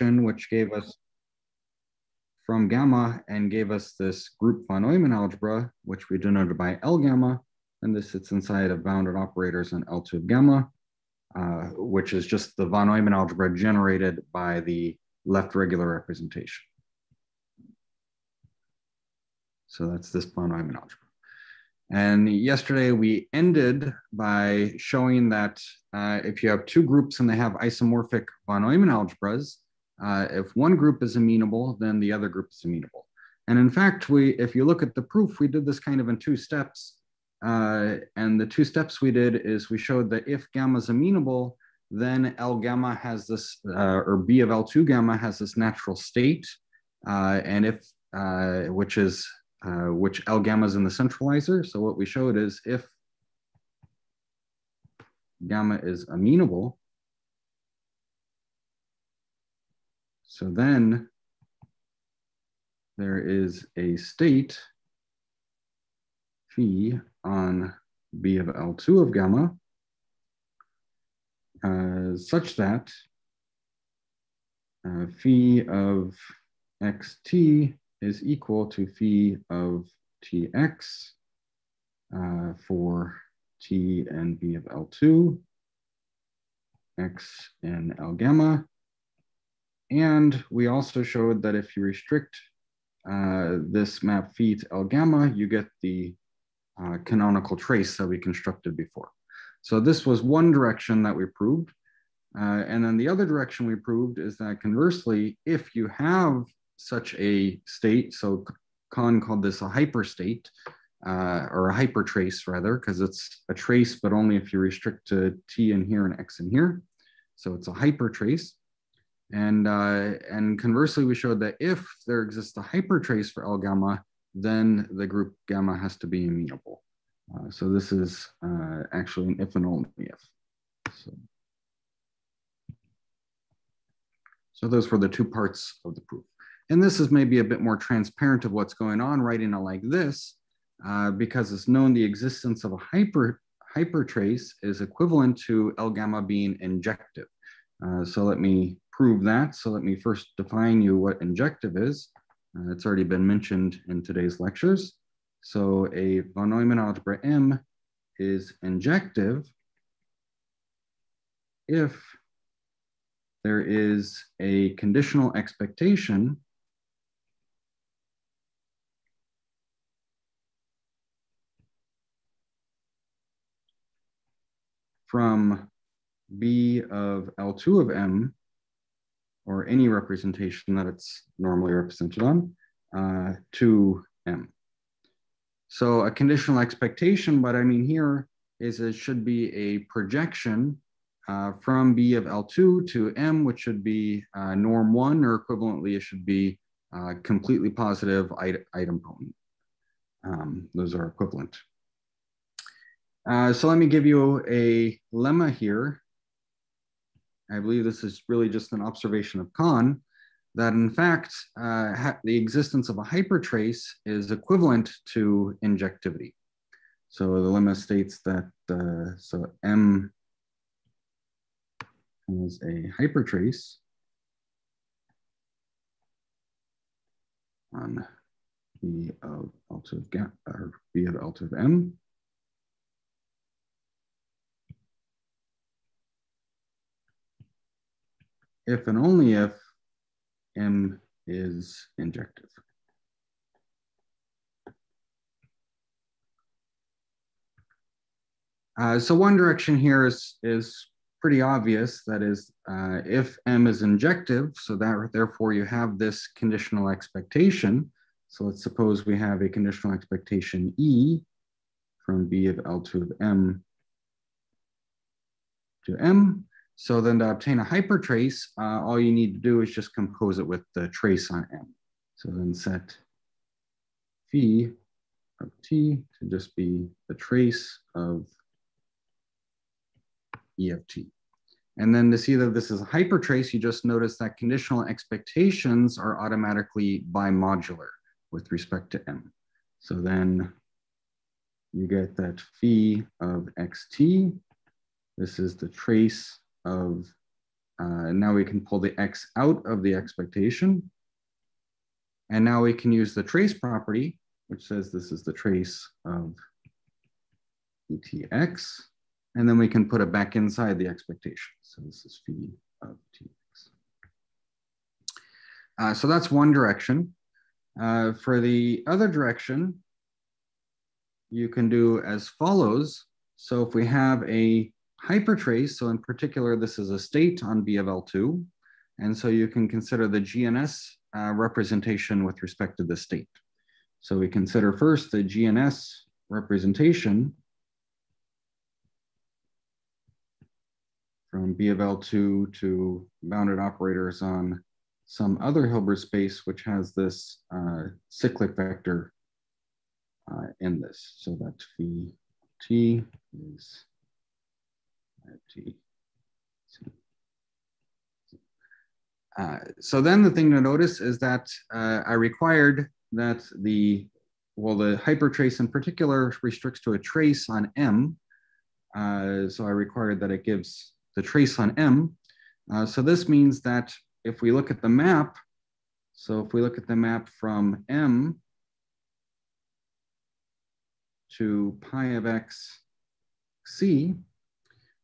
which gave us from gamma and gave us this group von Neumann algebra, which we denoted by L gamma. And this sits inside of bounded operators on L2 of gamma, uh, which is just the von Neumann algebra generated by the left regular representation. So that's this von Neumann algebra. And yesterday we ended by showing that uh, if you have two groups and they have isomorphic von Neumann algebras, uh, if one group is amenable, then the other group is amenable. And in fact, we, if you look at the proof, we did this kind of in two steps. Uh, and the two steps we did is we showed that if gamma is amenable, then L gamma has this, uh, or B of L2 gamma has this natural state. Uh, and if, uh, which is uh, which L gamma is in the centralizer. So what we showed is if gamma is amenable, so then there is a state phi on B of L2 of gamma uh, such that uh, phi of xt is equal to phi of tx uh, for t and b of L2, x and L gamma. And we also showed that if you restrict uh, this map phi to L gamma, you get the uh, canonical trace that we constructed before. So this was one direction that we proved. Uh, and then the other direction we proved is that conversely, if you have such a state. So Connes called this a hyperstate, uh, or a hypertrace rather, because it's a trace, but only if you restrict to t in here and x in here. So it's a hypertrace. And, uh, and conversely, we showed that if there exists a hypertrace for L gamma, then the group gamma has to be amenable. Uh, so this is uh, actually an if and only if. So. so those were the two parts of the proof. And this is maybe a bit more transparent of what's going on writing it like this, uh, because it's known the existence of a hyper hypertrace is equivalent to L gamma being injective. Uh, so let me prove that. So let me first define you what injective is. Uh, it's already been mentioned in today's lectures. So a von Neumann algebra M is injective if there is a conditional expectation from B of L2 of M, or any representation that it's normally represented on, uh, to M. So a conditional expectation, what I mean here is it should be a projection uh, from B of L2 to M, which should be uh, norm one, or equivalently, it should be uh, completely positive idempotent. Um, those are equivalent. Uh, so let me give you a lemma here. I believe this is really just an observation of Connes, that in fact, uh, the existence of a hypertrace is equivalent to injectivity. So the lemma states that, uh, so M has a hypertrace on B of L2 of, or B of L2 of M if and only if M is injective. Uh, so one direction here is, is pretty obvious. That is, uh, if M is injective, so that therefore you have this conditional expectation. So let's suppose we have a conditional expectation E from B of L2 of M to M. So then to obtain a hypertrace, uh, all you need to do is just compose it with the trace on M. So then set phi of t to just be the trace of E of t. And then to see that this is a hypertrace, you just notice that conditional expectations are automatically bimodular with respect to M. So then you get that phi of xt. This is the trace of uh, now we can pull the x out of the expectation. And now we can use the trace property, which says this is the trace of etx. And then we can put it back inside the expectation. So this is phi of tx. Uh, so that's one direction. Uh, for the other direction, you can do as follows. So if we have a hypertrace, so in particular, this is a state on B of L2. And so you can consider the GNS uh, representation with respect to the state. So we consider first the GNS representation from B of L2 to bounded operators on some other Hilbert space, which has this uh, cyclic vector uh, in this. So that phi t is. Uh, so then the thing to notice is that uh, I required that the, well, the hypertrace in particular restricts to a trace on M. Uh, so I required that it gives the trace on M. Uh, so this means that if we look at the map, so if we look at the map from M to pi of x c,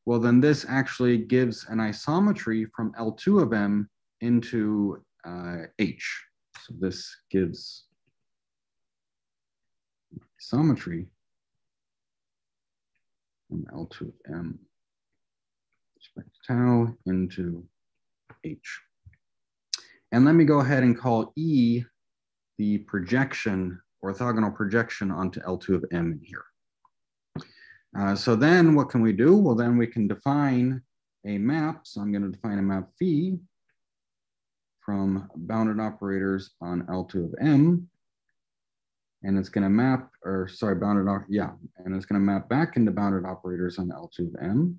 well, then this actually gives an isometry from L2 of M into uh, H. So this gives isometry from L2 of M respect to tau into H. And let me go ahead and call E the projection, orthogonal projection onto L2 of M in here. Uh, so then what can we do? Well, then we can define a map. So I'm going to define a map phi from bounded operators on L2 of M. And it's going to map, or sorry, bounded, yeah, and it's going to map back into bounded operators on L2 of M.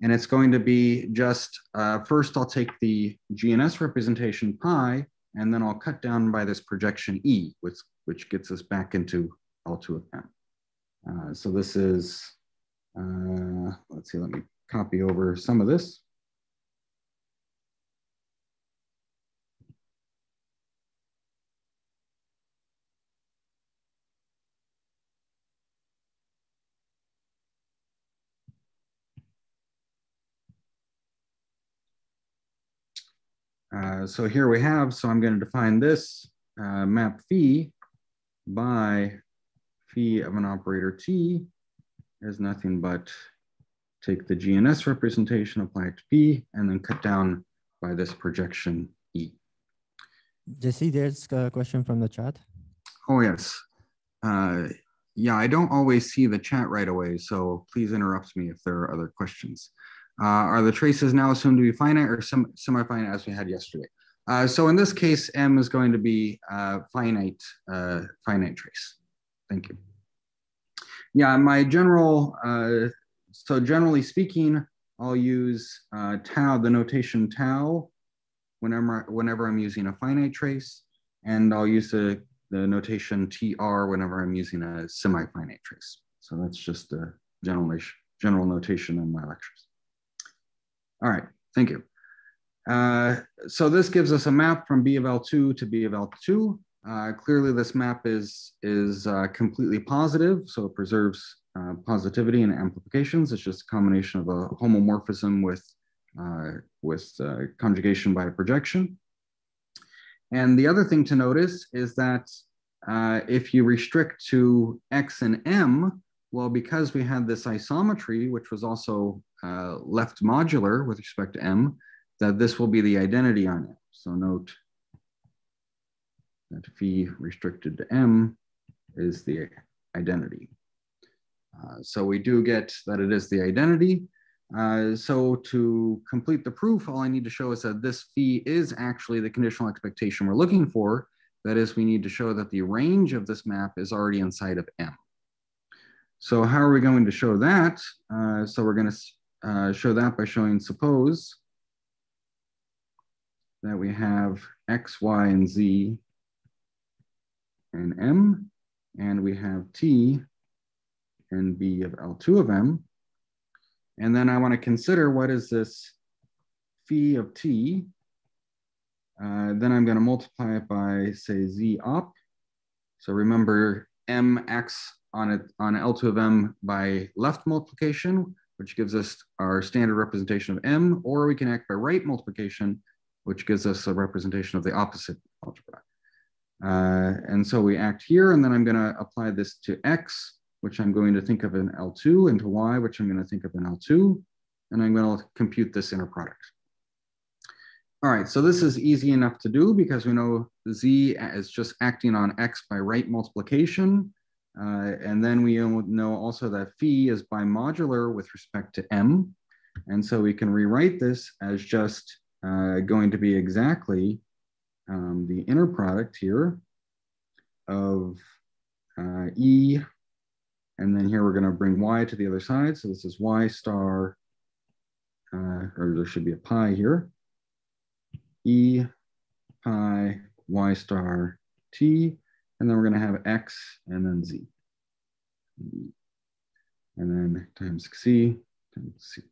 And it's going to be just, uh, first I'll take the GNS representation pi, and then I'll cut down by this projection E, which, which gets us back into L2 of M. Uh, so this is, uh, let's see, let me copy over some of this. Uh, so here we have, so I'm going to define this uh, map phi by phi of an operator t is nothing but take the GNS representation, apply it to P, and then cut down by this projection E. Jesse, there's a question from the chat. Oh, yes. Uh, yeah, I don't always see the chat right away, so please interrupt me if there are other questions. Uh, are the traces now assumed to be finite or sem semi-finite as we had yesterday? Uh, so in this case, M is going to be uh, finite, uh, finite trace. Thank you. Yeah, my general, uh, so generally speaking, I'll use uh, tau, the notation tau, whenever, whenever I'm using a finite trace, and I'll use the, the notation TR whenever I'm using a semi-finite trace. So that's just a general, general notation in my lectures. All right, thank you. Uh, so this gives us a map from B of L2 to B of L2. Uh, clearly, this map is, is uh, completely positive, so it preserves uh, positivity and amplifications. It's just a combination of a homomorphism with, uh, with uh, conjugation by projection. And the other thing to notice is that uh, if you restrict to x and m, well, because we had this isometry, which was also left modular with respect to m, that this will be the identity on it. So note that phi restricted to m is the identity. Uh, so we do get that it is the identity. Uh, so to complete the proof, all I need to show is that this phi is actually the conditional expectation we're looking for. That is, we need to show that the range of this map is already inside of M. So how are we going to show that? Uh, so we're going to uh, show that by showing suppose that we have X, Y, and Z and M, and we have T and B of L2 of M. And then I want to consider what is this phi of t. Uh, then I'm going to multiply it by, say, z op. So remember mx on, it, on L2 of m by left multiplication, which gives us our standard representation of m, or we can act by right multiplication, which gives us a representation of the opposite algebra. Uh, and so we act here, and then I'm going to apply this to x, which I'm going to think of in L2, and to y, which I'm going to think of in L2, and I'm going to compute this inner product. All right, so this is easy enough to do because we know z is just acting on x by right multiplication. Uh, and then we know also that phi is bimodular with respect to m. And so we can rewrite this as just uh, going to be exactly um, the inner product here of uh, E, and then here we're going to bring Y to the other side. So this is Y star, uh, or there should be a pi here. E pi Y star T, and then we're going to have X and then Z. And then times C times C.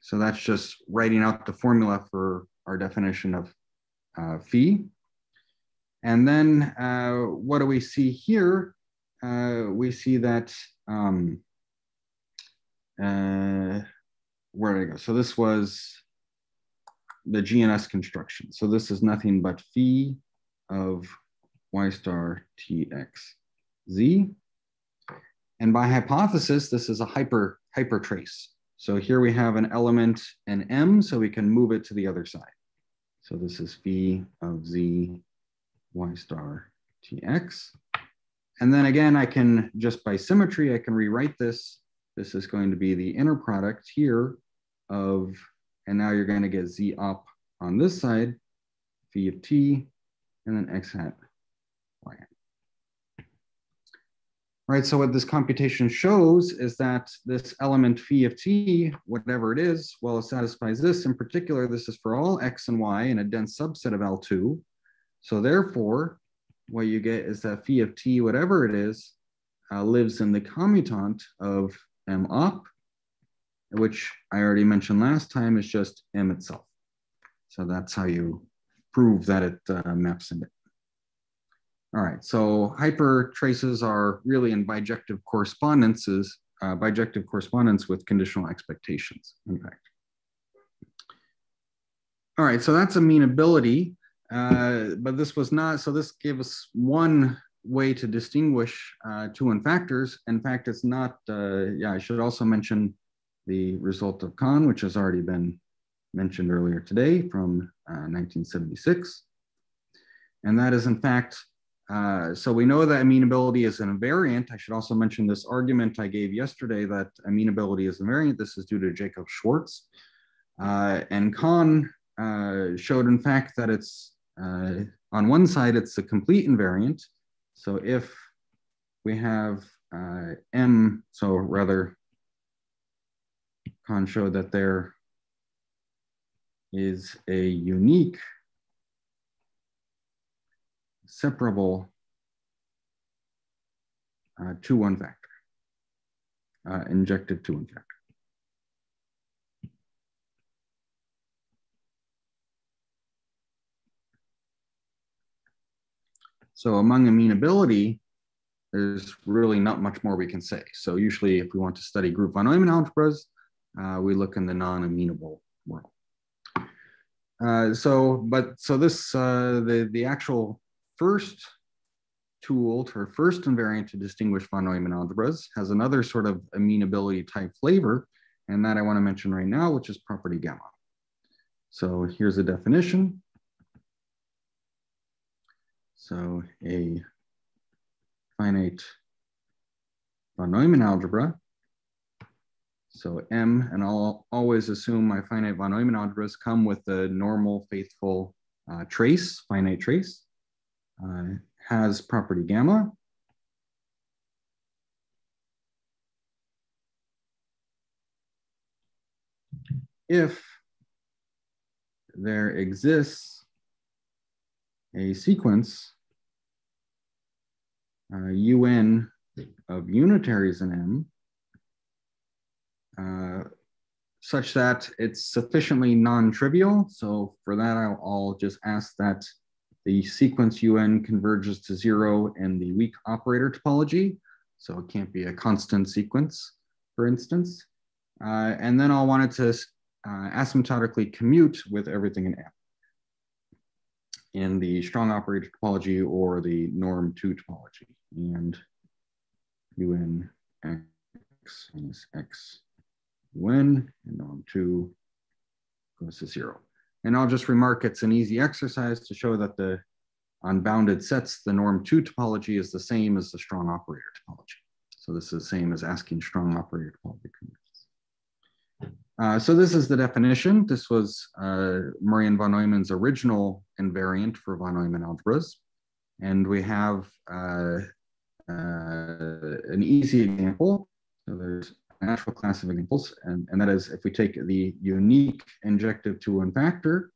So that's just writing out the formula for our definition of uh, phi. And then uh, what do we see here? Uh, we see that, um, uh, where did I go? So this was the GNS construction. So this is nothing but phi of y star tx z. And by hypothesis, this is a hyper hyper trace. So here we have an element in M, so we can move it to the other side. So this is phi of z y star tx. And then again, I can just by symmetry, I can rewrite this. This is going to be the inner product here of, and now you're going to get z op on this side, phi of t, and then x hat y hat. Right, so what this computation shows is that this element phi of t, whatever it is, well, it satisfies this. In particular, this is for all x and y in a dense subset of L2. So therefore, what you get is that phi of t, whatever it is, uh, lives in the commutant of m op, which I already mentioned last time is just m itself. So that's how you prove that it uh, maps into all right, so hyper traces are really in bijective correspondences, uh, bijective correspondence with conditional expectations, in fact. All right, so that's amenability, uh, but this was not, so this gave us one way to distinguish uh, two and factors. In fact, it's not, uh, yeah, I should also mention the result of Connes, which has already been mentioned earlier today from 1976. Uh, and that is in fact uh, so we know that amenability is an invariant. I should also mention this argument I gave yesterday that amenability is invariant. This is due to Jacob Schwartz. Uh, and Connes uh, showed, in fact, that it's uh, on one side, it's a complete invariant. So if we have uh, M, so rather, Connes showed that there is a unique separable uh, two one factor, uh, injective two one factor. So among amenability, there's really not much more we can say. So usually if we want to study group von Neumann algebras, uh, we look in the non-amenable world. Uh, so, but so this, uh, the, the actual first tool, to our first invariant to distinguish von Neumann algebras, has another sort of amenability type flavor, and that I want to mention right now, which is property gamma. So here's a definition. So a finite von Neumann algebra. So M, and I'll always assume my finite von Neumann algebras come with a normal faithful uh, trace, finite trace uh, has property gamma. If there exists a sequence uh, un of unitaries in M, uh, such that it's sufficiently non-trivial. So for that, I'll, I'll, just ask that the sequence UN converges to zero in the weak operator topology. So it can't be a constant sequence, for instance. Uh, and then I'll want it to uh, asymptotically commute with everything in M in the strong operator topology or the norm two topology. And UN x minus x UN and norm two goes to zero. And I'll just remark it's an easy exercise to show that the on bounded sets, the norm two topology is the same as the strong operator topology. So this is the same as asking strong operator topology uh, so this is the definition. This was uh, Murray and von Neumann's original invariant for von Neumann algebras. And we have uh, uh, an easy example. So there's natural class of examples. And, and that is if we take the unique injective two one factor,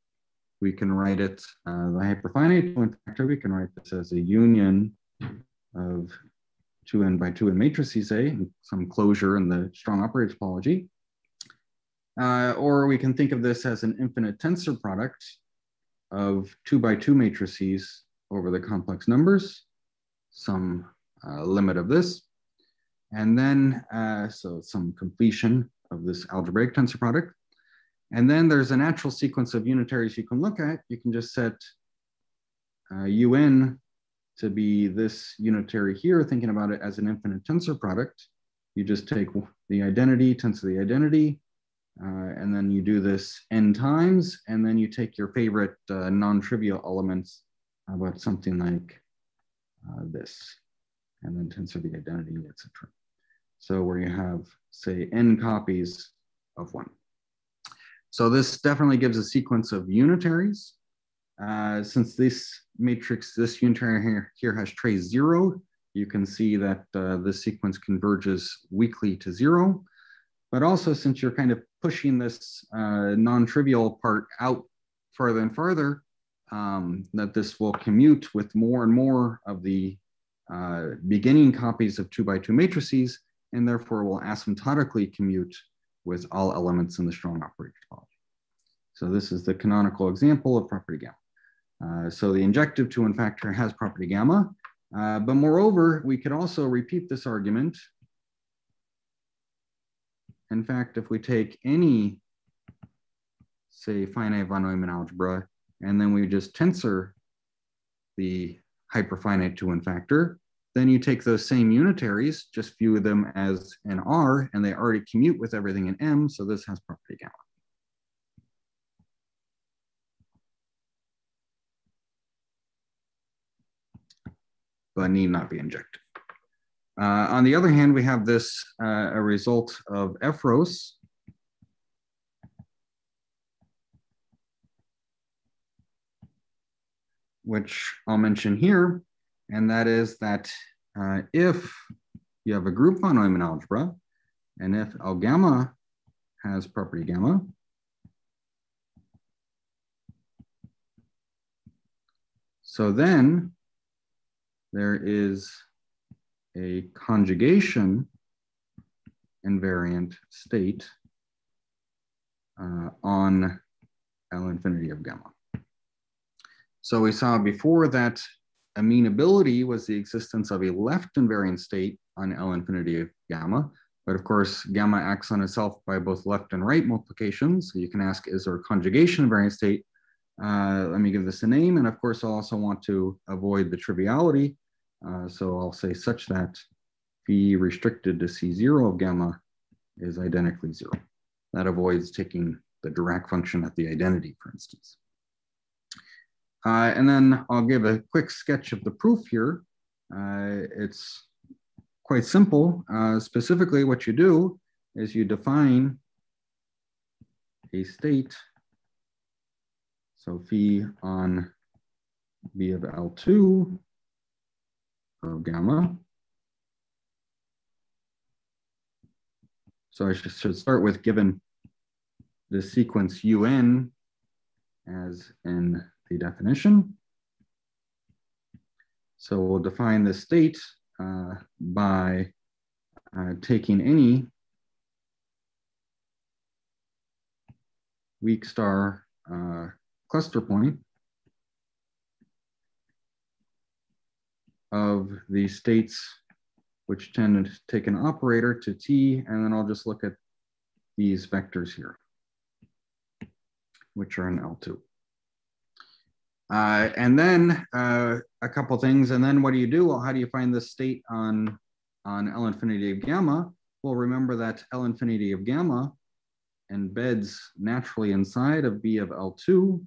we can write it, uh, the hyperfinite one factor, we can write this as a union of 2n by 2n matrices A, and some closure in the strong operator topology. Uh, or we can think of this as an infinite tensor product of two by two matrices over the complex numbers, some uh, limit of this. And then, uh, so some completion of this algebraic tensor product. And then there's a natural sequence of unitaries you can look at. You can just set UN uh, to be this unitary here, thinking about it as an infinite tensor product. You just take the identity, tensor the identity, uh, and then you do this n times, and then you take your favorite uh, non-trivial elements about something like uh, this, and then tensor the identity, etc. So where you have, say, n copies of one. So this definitely gives a sequence of unitaries. Uh, since this matrix, this unitary here, here has trace zero, you can see that uh, the sequence converges weakly to zero. But also since you're kind of pushing this uh, non-trivial part out further and further, um, that this will commute with more and more of the uh, beginning copies of two by two matrices, and therefore will asymptotically commute with all elements in the strong operator topology. So this is the canonical example of property gamma. Uh, so the injective two one factor has property gamma, uh, but moreover, we could also repeat this argument in fact, if we take any, say, finite von Neumann algebra, and then we just tensor the hyperfinite two one factor, then you take those same unitaries, just view them as an R, and they already commute with everything in M, so this has property gamma. But need not be injective. Uh, on the other hand, we have this uh, a result of Effros. which I'll mention here, and that is that uh, if you have a group von Neumann algebra, and if L gamma has property gamma, so then there is a conjugation invariant state uh, on L infinity of gamma. So we saw before that amenability was the existence of a left invariant state on L infinity of gamma. But of course, gamma acts on itself by both left and right multiplications. So you can ask, is there a conjugation invariant state? Uh, let me give this a name. And of course, I also want to avoid the triviality uh, so I'll say such that phi restricted to C0 of gamma is identically zero. That avoids taking the Dirac function at the identity, for instance. Uh, and then I'll give a quick sketch of the proof here. Uh, it's quite simple. Uh, specifically, what you do is you define a state. So phi on B of L2 of gamma. So I should start with given the sequence UN as in definition. So we'll define the state uh, by uh, taking any weak star uh, cluster point of the states which tend to take an operator to t, and then I'll just look at these vectors here, which are in L2. Uh, and then uh, a couple things, and then what do you do? Well, how do you find the state on, on L infinity of gamma? Well, remember that L infinity of gamma embeds naturally inside of B of L2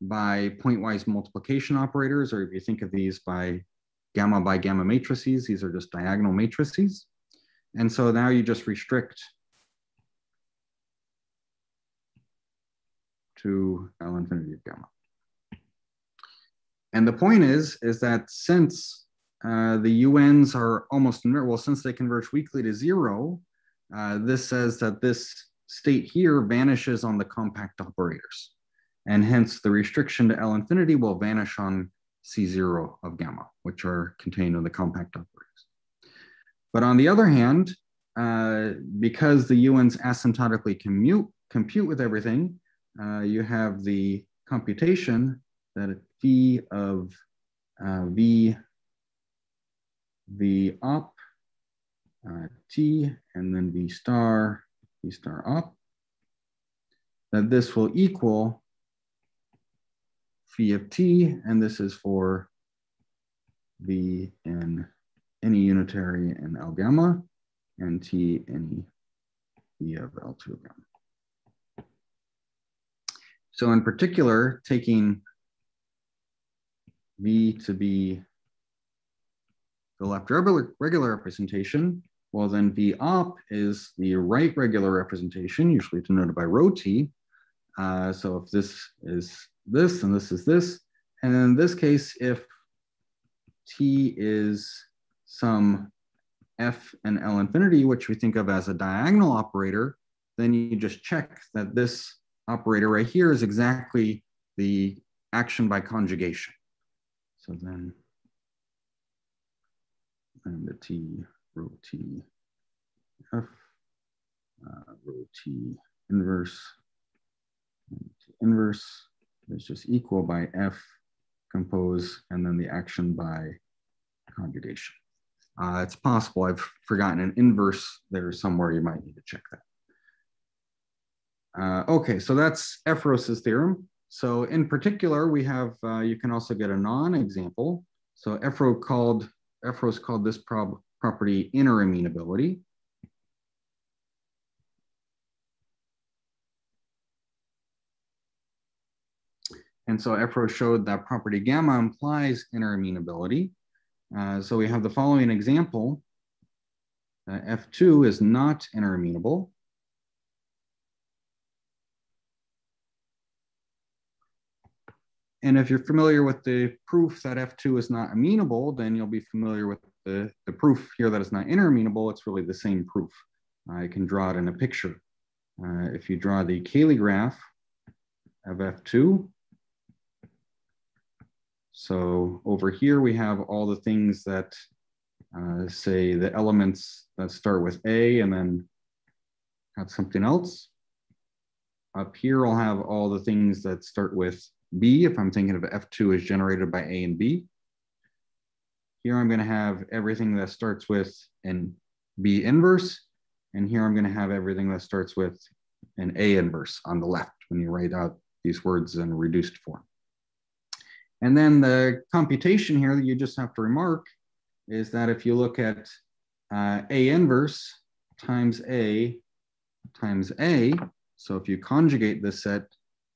by pointwise multiplication operators, or if you think of these by gamma by gamma matrices, these are just diagonal matrices. And so now you just restrict to L infinity of gamma. And the point is, is that since uh, the UNs are almost, well, since they converge weakly to zero, uh, this says that this state here vanishes on the compact operators. And hence the restriction to L infinity will vanish on C0 of gamma, which are contained in the compact operators. But on the other hand, uh, because the UNs asymptotically commute, compute with everything, uh, you have the computation that phi of uh, v, v op uh, t, and then v star, v star op, that this will equal phi of t, and this is for v in any unitary in L gamma, and t any v of L2 gamma. So in particular, taking V to be the left regular, representation, well then V op is the right regular representation, usually denoted by rho t. Uh, so if this is this and this is this, and in this case, if t is some f and L infinity, which we think of as a diagonal operator, then you just check that this operator right here is exactly the action by conjugation. So then, and the T, rho T, F, uh, rho T inverse, inverse is just equal by F compose, and then the action by conjugation. Uh, it's possible I've forgotten an inverse there somewhere. You might need to check that. Uh, okay, so that's Effros's theorem. So in particular, we have, uh, you can also get a non-example. So Efro called, Effros called this prob property inner amenability. And so Efro showed that property gamma implies inner amenability. Uh, so we have the following example. Uh, F2 is not inner And if you're familiar with the proof that F2 is not amenable, then you'll be familiar with the, the proof here that it's not interamenable. It's really the same proof. I can draw it in a picture. Uh, if you draw the Cayley graph of F2, so over here we have all the things that uh, say the elements that start with A and then have something else. Up here I'll have all the things that start with B, if I'm thinking of F2 is generated by A and B. Here I'm gonna have everything that starts with an B inverse, and here I'm gonna have everything that starts with an A inverse on the left when you write out these words in reduced form. And then the computation here that you just have to remark is that if you look at uh, A inverse times A times A, so if you conjugate this set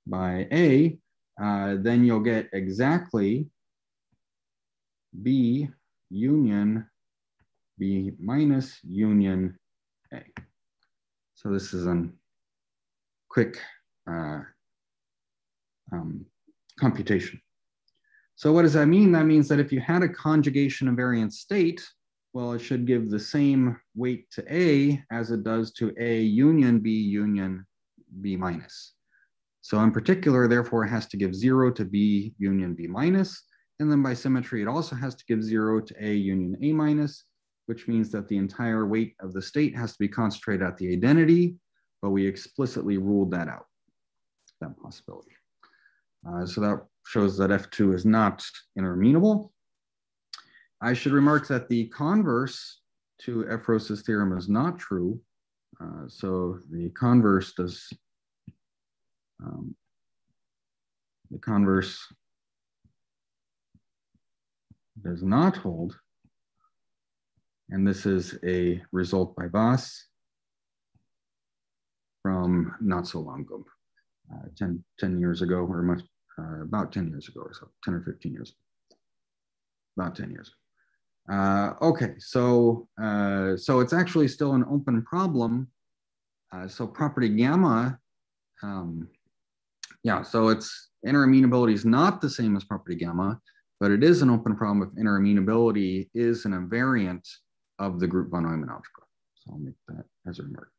by A, uh, then you'll get exactly B union B minus union A. So this is a quick uh, um, computation. So what does that mean? That means that if you had a conjugation invariant state, well, it should give the same weight to A as it does to A union B union B minus. So in particular, therefore, it has to give zero to B union B minus. And then by symmetry, it also has to give zero to A union A minus, which means that the entire weight of the state has to be concentrated at the identity. but we explicitly ruled that out, that possibility. Uh, so that shows that F2 is not inner amenable. I should remark that the converse to Effros's theorem is not true. Uh, so the converse does, um, the converse does not hold. And this is a result by Vaes from not so long ago, uh, 10, 10 years ago, or much, uh, about 10 years ago or so, 10 or 15 years, about 10 years. Uh, okay, so, uh, so it's actually still an open problem. Uh, so property gamma, um, yeah, so it's interamenability is not the same as property gamma, but it is an open problem if interamenability is an invariant of the group von Neumann algebra. So I'll make that as a remark.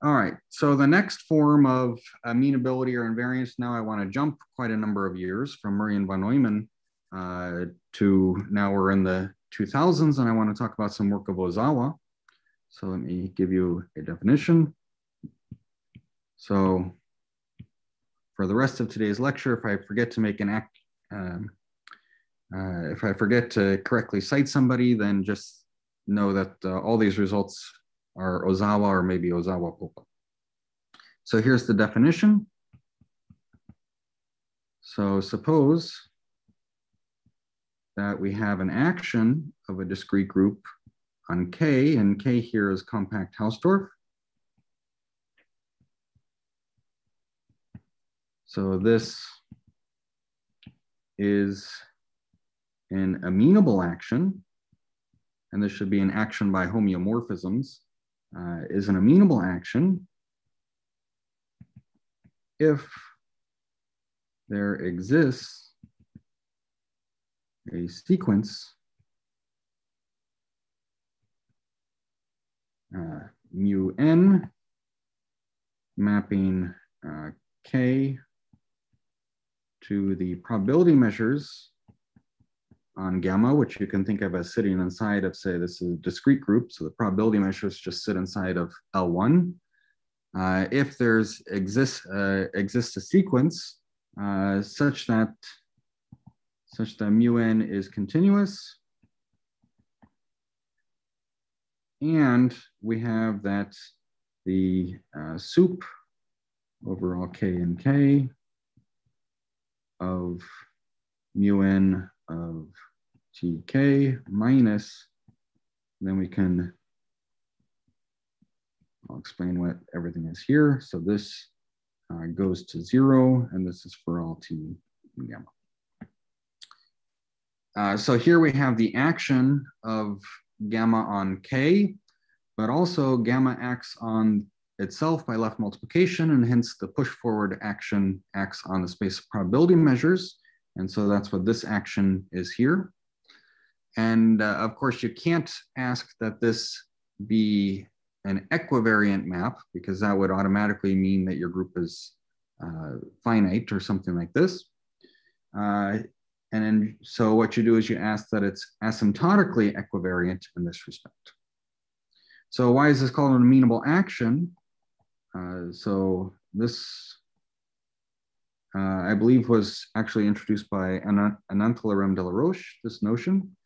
All right, so the next form of amenability or invariance, now I want to jump quite a number of years from Murray and von Neumann uh, to now we're in the 2000s and I want to talk about some work of Ozawa. So let me give you a definition. So for the rest of today's lecture, if I forget to make an act, um, uh, if I forget to correctly cite somebody, then just know that uh, all these results are Ozawa or maybe Ozawa Popa. So here's the definition. So suppose that we have an action of a discrete group on K, and K here is compact Hausdorff. So this is an amenable action, and this should be an action by homeomorphisms, uh, is an amenable action if there exists a sequence uh, mu n mapping uh, k to the probability measures on gamma, which you can think of as sitting inside of, say, this is a discrete group. So the probability measures just sit inside of L1. Uh, if there's exists, uh, exists a sequence uh, such that such that mu n is continuous, and we have that the uh, sup over all k and k of mu n of tk minus, then we can, I'll explain what everything is here. So this uh, goes to zero, and this is for all t gamma. Uh, so here we have the action of gamma on k, but also gamma acts on itself by left multiplication, and hence the push forward action acts on the space of probability measures. And so that's what this action is here. And uh, of course, you can't ask that this be an equivariant map because that would automatically mean that your group is uh, finite or something like this. Uh, and then, so what you do is you ask that it's asymptotically equivariant in this respect. So why is this called an amenable action? Uh, so this, uh, I believe, was actually introduced by Anantharaman-Delaroche, this notion.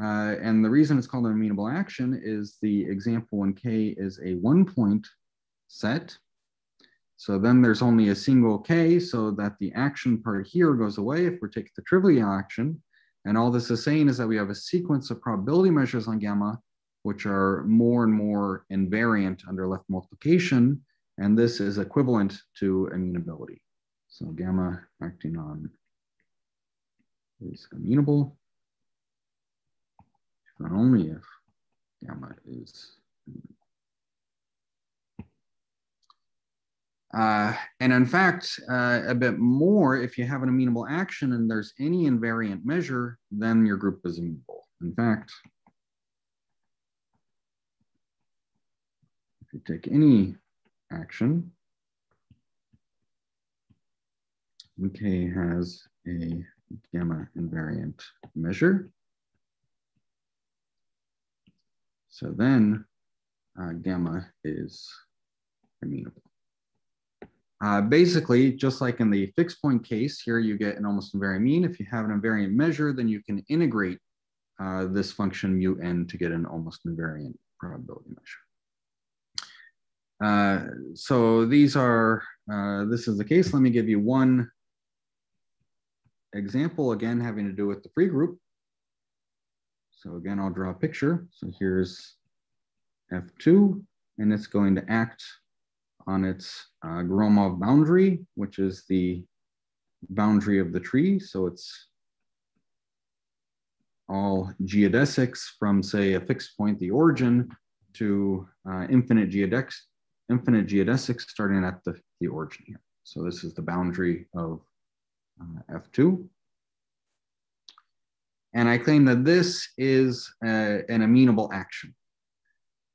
Uh, and the reason it's called an amenable action is the example when K is a one point set. So then there's only a single K so that the action part here goes away if we're taking the trivial action. And all this is saying is that we have a sequence of probability measures on gamma, which are more and more invariant under left multiplication. And this is equivalent to amenability. So gamma acting on is amenable not only if gamma is uh, and in fact, uh, a bit more, if you have an amenable action and there's any invariant measure, then your group is amenable. In fact, if you take any action, MK has a gamma invariant measure. So then uh, gamma is amenable. Uh, basically, just like in the fixed point case, here you get an almost invariant mean. If you have an invariant measure, then you can integrate uh, this function mu n to get an almost invariant probability measure. Uh, so these are, uh, this is the case. Let me give you one example, again, having to do with the free group. So again, I'll draw a picture. So here's F2, and it's going to act on its uh, Gromov boundary, which is the boundary of the tree. So it's all geodesics from say a fixed point, the origin, to uh, infinite, geodesics, infinite geodesics starting at the, the origin here. So this is the boundary of uh, F2. And I claim that this is a, uh, an amenable action.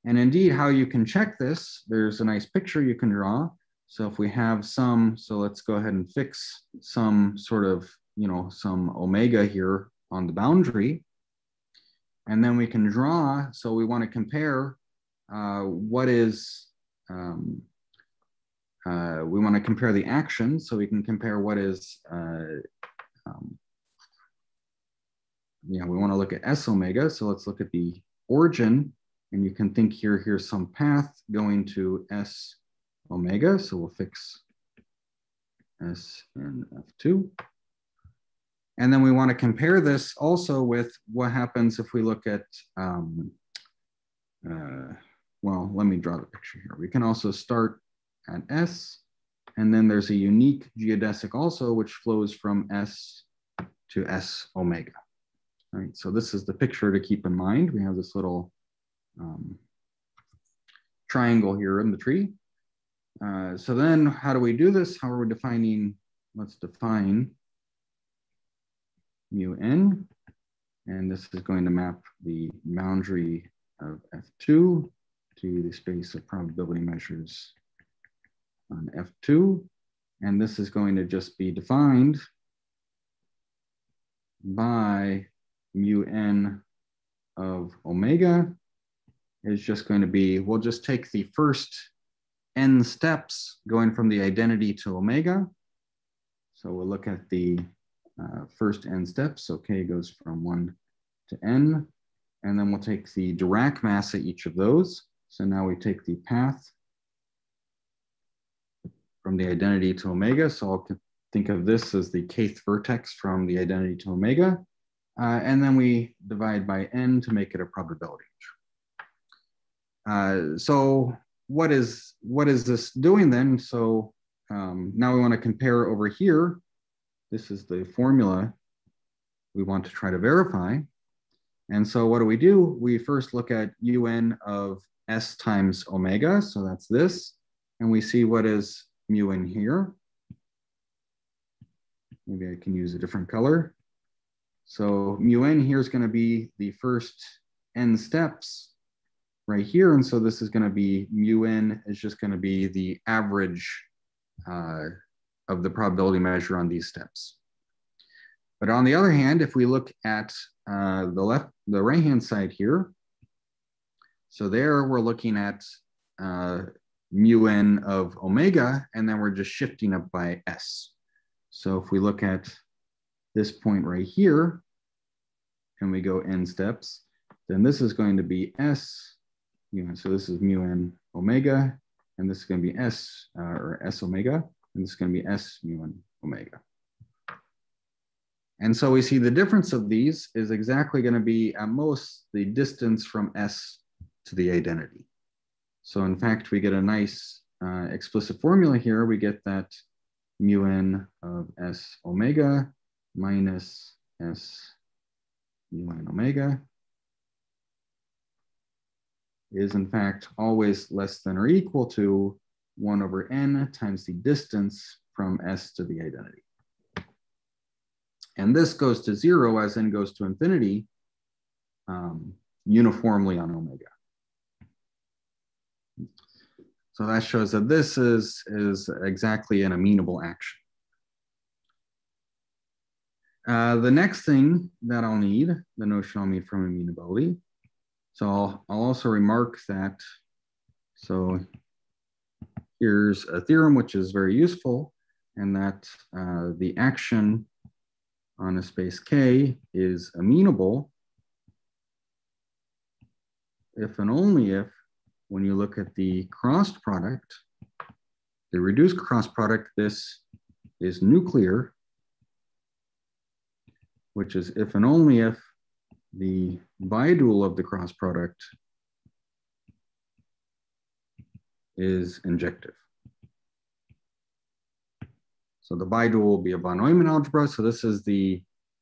And indeed, how you can check this, there's a nice picture you can draw. So if we have some, so let's go ahead and fix some sort of, you know, some omega here on the boundary. And then we can draw, so we want to compare uh, what is, um, uh, we want to compare the action. So we can compare what is, uh, um, yeah, we want to look at S omega. So let's look at the origin and you can think here, here's some path going to S omega. So we'll fix S and F2. And then we want to compare this also with what happens if we look at, um, uh, well, let me draw the picture here. We can also start at S, and then there's a unique geodesic also, which flows from S to S omega. All right, so this is the picture to keep in mind. We have this little um, triangle here in the tree. Uh, so then how do we do this? How are we defining, let's define mu n. And this is going to map the boundary of F2 to the space of probability measures on F2. And this is going to just be defined by mu n of omega is just going to be, we'll just take the first n steps going from the identity to omega. So we'll look at the uh, first n steps. So k goes from one to n. And then we'll take the Dirac mass at each of those. So now we take the path from the identity to omega. So I'll think of this as the kth vertex from the identity to omega. Uh, and then we divide by n to make it a probability. Uh, so what is what is this doing then? So um, now we want to compare over here. This is the formula we want to try to verify. And so what do we do? We first look at un of s times omega. So that's this. And we see what is mu in here. Maybe I can use a different color. So mu n here is going to be the first n steps right here. And so this is going to be mu n is just going to be the average uh, of the probability measure on these steps. But on the other hand, if we look at uh, the left, the right hand side here, so there we're looking at uh, mu n of omega, and then we're just shifting up by s. So if we look at this point right here, and we go n steps, then this is going to be s mu So this is mu n omega, and this is going to be s uh, or s omega, and this is going to be s mu n omega. And so we see the difference of these is exactly going to be at most the distance from s to the identity. So in fact, we get a nice uh, explicit formula here. We get that mu n of s omega minus s mu n omega is in fact always less than or equal to 1 over n times the distance from s to the identity. And this goes to zero as n goes to infinity um, uniformly on omega. So that shows that this is, is exactly an amenable action. Uh, the next thing that I'll need, the notion I'll need from immutability. So I'll, I'll also remark that, so here's a theorem which is very useful and that uh, the action on a space K is amenable if and only if when you look at the crossed product, the reduced cross product, this is nuclear, which is if and only if the bidual of the cross product is injective. So the bidual will be a von Neumann algebra. So this is the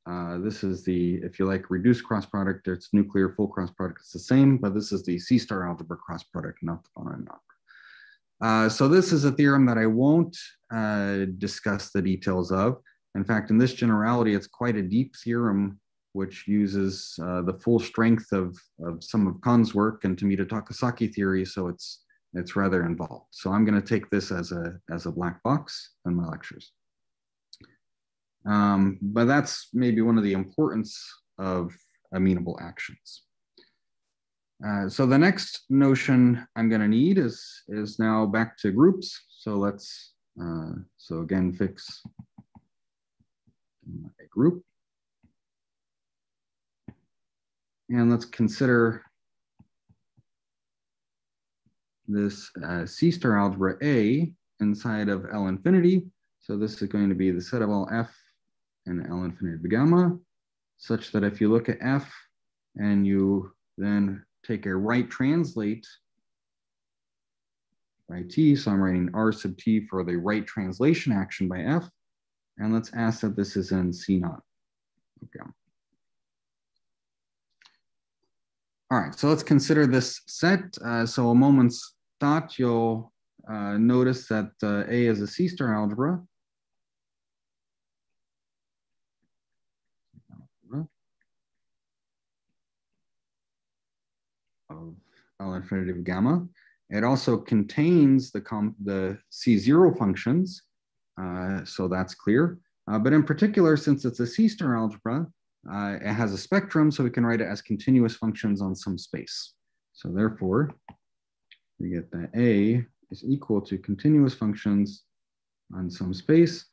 uh, this is the, if you like, reduced cross product. It's nuclear full cross product. It's the same, but this is the C star algebra cross product, not the von Neumann algebra. Uh, so this is a theorem that I won't uh, discuss the details of. In fact, in this generality, it's quite a deep theorem which uses uh, the full strength of, of some of Connes' work and Tomita Takesaki theory. So it's it's rather involved. So I'm going to take this as a as a black box in my lectures. Um, but that's maybe one of the importance of amenable actions. Uh, so the next notion I'm going to need is, is now back to groups. So let's, uh, so again, fix a group. And let's consider this uh, C star algebra A inside of L infinity. So this is going to be the set of all F and L infinity gamma, such that if you look at F and you then take a right translate by T, so I'm writing R sub T for the right translation action by F, and let's ask that this is in C naught. Okay. All right, so let's consider this set. Uh, so a moment's thought, you'll uh, notice that uh, A is a C star algebra. of L infinity of gamma. It also contains the, the C0 functions, uh, so that's clear. Uh, but in particular, since it's a C-star algebra, uh, it has a spectrum, so we can write it as continuous functions on some space. So therefore, we get that A is equal to continuous functions on some space.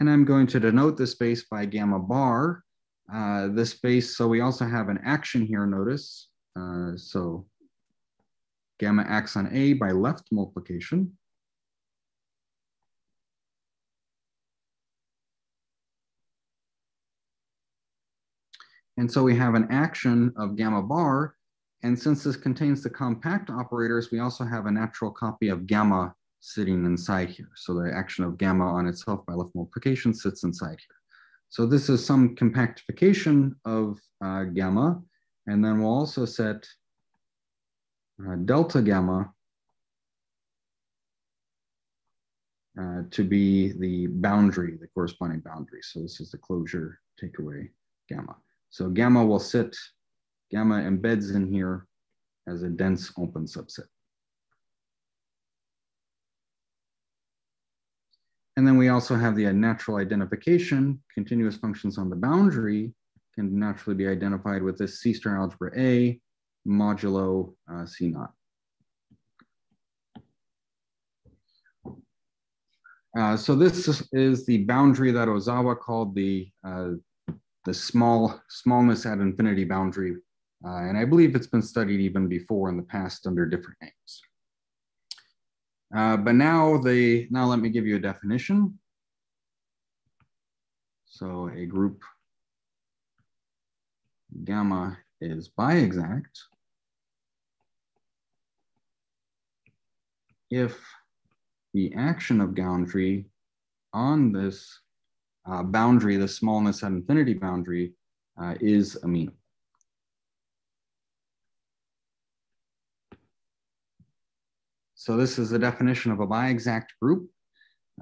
And I'm going to denote the space by gamma bar. Uh, this space, so we also have an action here, notice, uh, so gamma acts on A by left multiplication. And so we have an action of gamma bar. And since this contains the compact operators, we also have a natural copy of gamma sitting inside here. So the action of gamma on itself by left multiplication sits inside here. So this is some compactification of uh, gamma. And then we'll also set uh, delta gamma uh, to be the boundary, the corresponding boundary. So this is the closure takeaway gamma. So gamma will sit, gamma embeds in here as a dense open subset. And then we also have the natural identification, continuous functions on the boundary can naturally be identified with this C star algebra A modulo uh, C naught. Uh, so this is the boundary that Ozawa called the, uh, the small smallness at infinity boundary. Uh, and I believe it's been studied even before in the past under different names. Uh, but now the now let me give you a definition. So a group gamma is biexact if the action of boundary on this uh, boundary, the smallness at infinity boundary, uh, is mean. So this is the definition of a biexact group.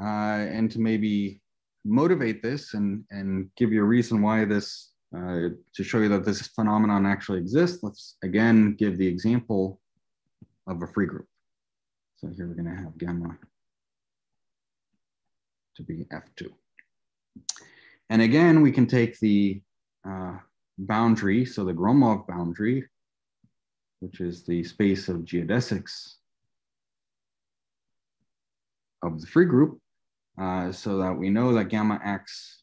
Uh, and to maybe motivate this and, and give you a reason why this, uh, to show you that this phenomenon actually exists, let's again give the example of a free group. So here we're gonna have gamma to be F2. And again, we can take the uh, boundary, so the Gromov boundary, which is the space of geodesics of the free group, uh, so that we know that gamma acts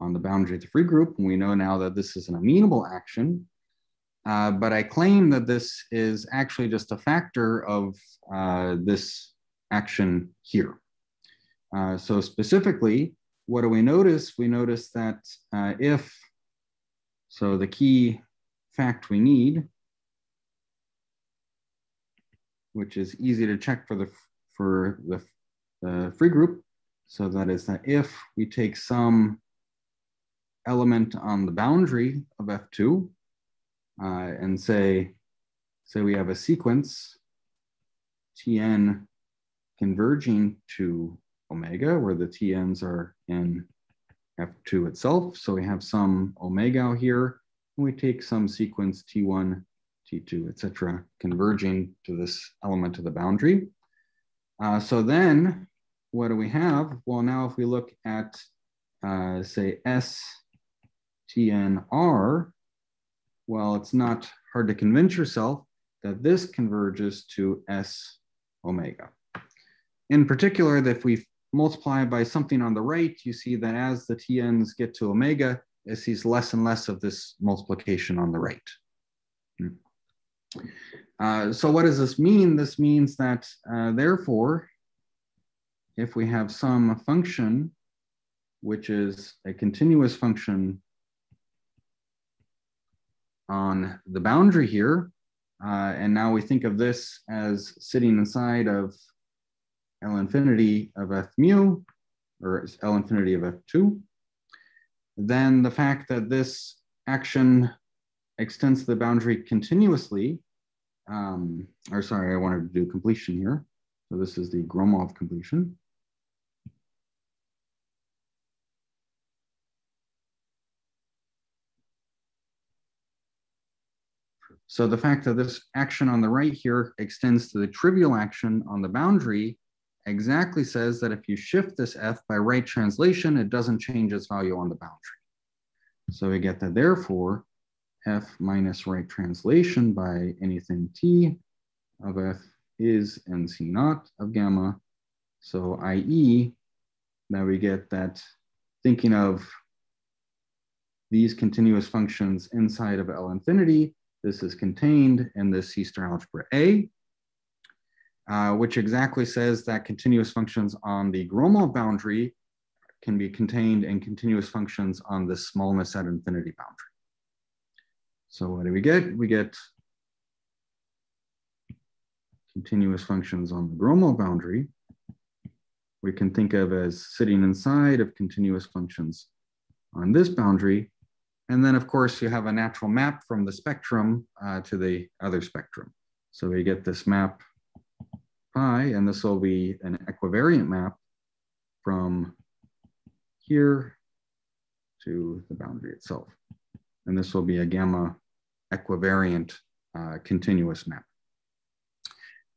on the boundary of the free group. And we know now that this is an amenable action. Uh, but I claim that this is actually just a factor of uh, this action here. Uh, so specifically, what do we notice? We notice that uh, if, so the key fact we need, which is easy to check for the, for the, the free group. So that is that if we take some element on the boundary of F2 uh, and say, say we have a sequence Tn converging to omega where the Tn's are in F2 itself. So we have some omega here and we take some sequence T1, T2, etc., converging to this element of the boundary. Uh, so then what do we have? Well, now if we look at, uh, say, S TNR, well, it's not hard to convince yourself that this converges to S omega. In particular, that if we multiply by something on the right, you see that as the TNs get to omega, it sees less and less of this multiplication on the right. Hmm. Uh, so what does this mean? This means that uh, therefore, if we have some function, which is a continuous function on the boundary here, uh, and now we think of this as sitting inside of L infinity of F mu, or L infinity of F2, then the fact that this action extends the boundary continuously um, or sorry, I wanted to do completion here. So this is the Gromov completion. So the fact that this action on the right here extends to the trivial action on the boundary exactly says that if you shift this f by right translation, it doesn't change its value on the boundary. So we get that therefore, f minus right translation by anything t of f is nc naught of gamma. So i.e., now we get that thinking of these continuous functions inside of L infinity, this is contained in the C star algebra A, uh, which exactly says that continuous functions on the Gromov boundary can be contained in continuous functions on the smallness at infinity boundary. So what do we get? We get continuous functions on the Gromov boundary. We can think of as sitting inside of continuous functions on this boundary. And then of course you have a natural map from the spectrum uh, to the other spectrum. So we get this map pi, and this will be an equivariant map from here to the boundary itself and this will be a gamma equivariant uh, continuous map.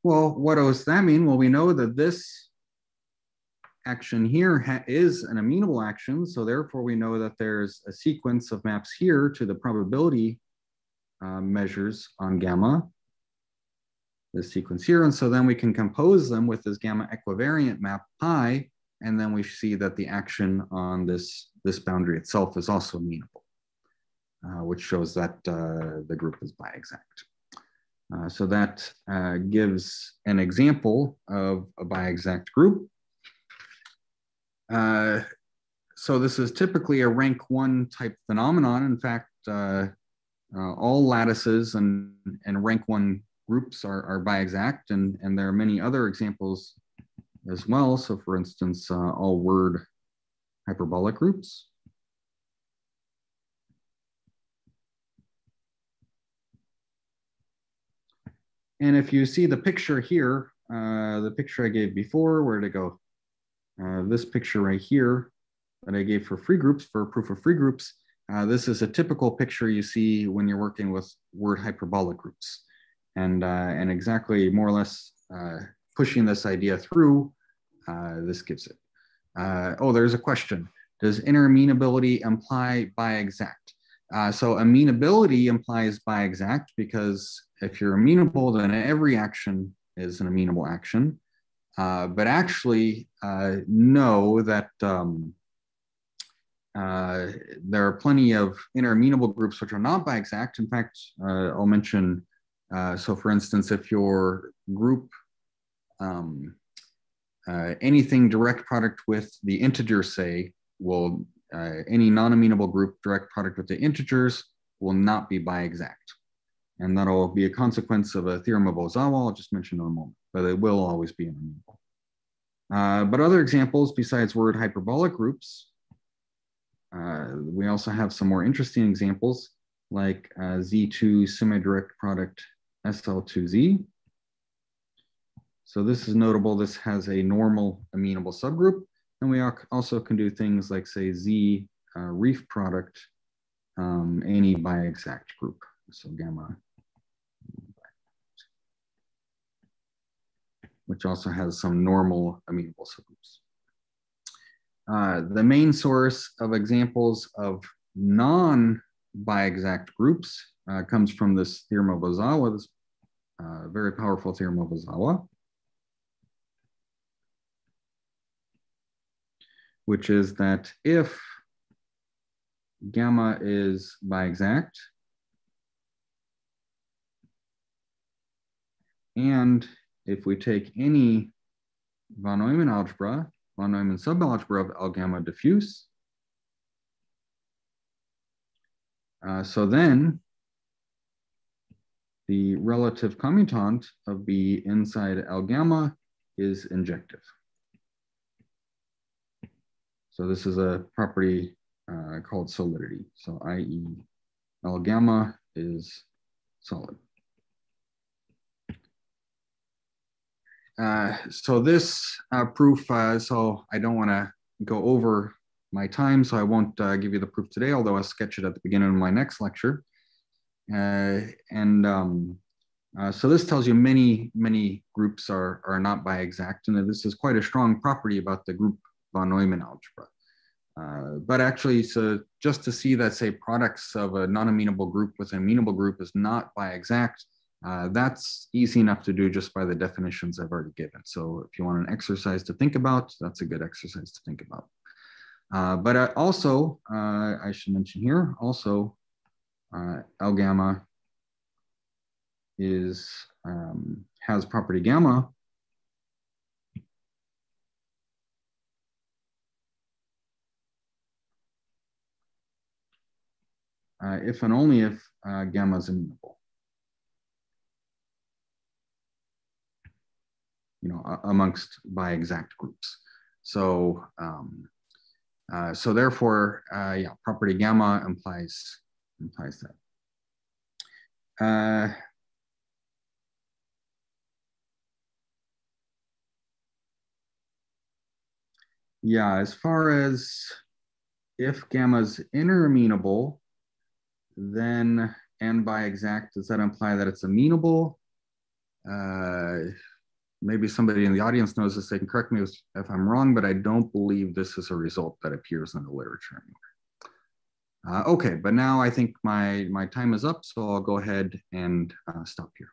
Well, what does that mean? Well, we know that this action here is an amenable action. So therefore we know that there's a sequence of maps here to the probability uh, measures on gamma, this sequence here. And so then we can compose them with this gamma equivariant map pi, and then we see that the action on this, this boundary itself is also amenable. Uh, which shows that uh, the group is biexact. Uh, so that uh, gives an example of a biexact group. Uh, so this is typically a rank one type phenomenon. In fact, all lattices and, and rank one groups are, are biexact, and, and there are many other examples as well. So for instance, all word hyperbolic groups. And if you see the picture here, uh, the picture I gave before, where to go? Uh, this picture right here that I gave for free groups, for proof of free groups, uh, this is a typical picture you see when you're working with word hyperbolic groups. And, uh, and exactly more or less uh, pushing this idea through, uh, this gives it. Oh, there's a question. Does inner amenability imply bi-exact? So amenability implies bi-exact because if you're amenable, then every action is an amenable action. Uh, but actually, uh, know that um, uh, there are plenty of inner amenable groups which are not bi-exact. In fact, I'll mention, uh, so for instance, if your group um, uh, anything direct product with the integer, say, will uh, any non-amenable group direct product with the integers will not be bi-exact. And that'll be a consequence of a theorem of Ozawa, I'll just mention in a moment, but it will always be inner amenable. Uh, but other examples besides word hyperbolic groups, uh, we also have some more interesting examples like uh, Z2 semi-direct product SL2Z, so this is notable. This has a normal amenable subgroup. And we also can do things like say Z uh, wreath product, um, any bi-exact group. So gamma, which also has some normal amenable subgroups. Uh, the main source of examples of non-bi-exact groups uh, comes from this theorem of Ozawa, this uh, very powerful theorem of Ozawa. which is that if gamma is bi-exact, and if we take any von Neumann algebra, von Neumann subalgebra of L gamma diffuse, uh, so then the relative commutant of B inside L gamma is injective. So this is a property uh, called solidity. So i.e. L gamma is solid. Uh, so this uh, proof, uh, so I don't want to go over my time, so I won't uh, give you the proof today, although I'll sketch it at the beginning of my next lecture. Uh, and um, uh, so this tells you many, many groups are, are not bi-exact, and this is quite a strong property about the group von Neumann algebra. Uh, but actually, so just to see that, say, products of a non-amenable group with an amenable group is not bi-exact, uh, that's easy enough to do just by the definitions I've already given. So if you want an exercise to think about, that's a good exercise to think about. Uh, but uh, also, I should mention here, also, L gamma is um, has property gamma uh, if and only if uh, gamma is amenable. You know, amongst bi-exact groups. So, um, uh, so therefore, uh, yeah, property gamma implies implies that. Uh, yeah, as far as if gamma is inner amenable, then and bi-exact, does that imply that it's amenable? Uh, maybe somebody in the audience knows this, they can correct me if I'm wrong, but I don't believe this is a result that appears in the literature anywhere. Uh, okay, but now I think my, my time is up, so I'll go ahead and uh, stop here.